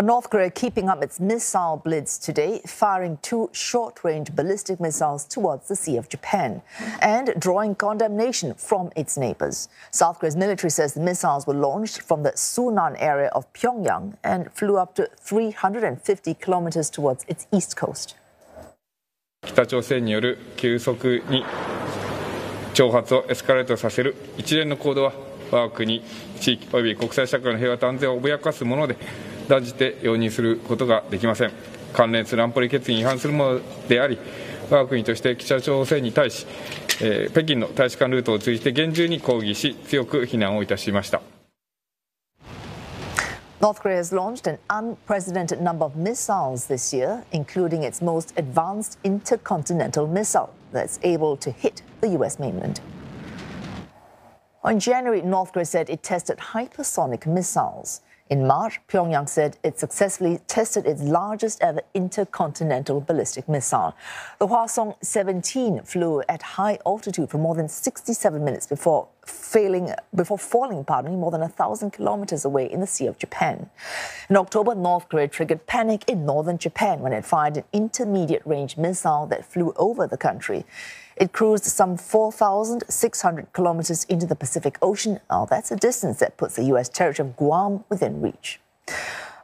North Korea keeping up its missile blitz today, firing two short-range ballistic missiles towards the Sea of Japan and drawing condemnation from its neighbors. South Korea's military says the missiles were launched from the Sunan area of Pyongyang and flew up to 350 kilometers towards its east coast. 北朝鮮による急速に挑発をエスカレートさせる一連の行動は我が国地域及び国際社会の平和と安全を脅かすもので 断じて容認することができません関連する安保理決議に違反するものであり我が国として北朝鮮に対し、えー、北京の大使館ルートを通じて厳重に抗議し強く非難をいたしました North Korea has launched an unprecedented number of missiles this year, including its most advanced intercontinental missile that's able to hit the U.S. mainland. In January, North Korea said it tested hypersonic missiles. In March, Pyongyang said it successfully tested its largest ever intercontinental ballistic missile. The Hwasong 17 flew at high altitude for more than 67 minutes before failing before falling, pardon me, more than thousand kilometers away in the Sea of Japan. In October, North Korea triggered panic in northern Japan when it fired an intermediate range missile that flew over the country. It cruised some 4,600 kilometers into the Pacific Ocean. Now, that's a distance that puts the U.S. territory of Guam within reach.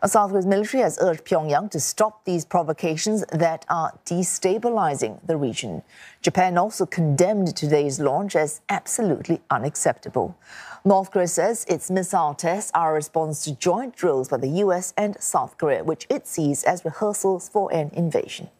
South Korea's military has urged Pyongyang to stop these provocations that are destabilizing the region. Japan also condemned today's launch as absolutely unacceptable. North Korea says its missile tests are a response to joint drills by the U.S. and South Korea, which it sees as rehearsals for an invasion.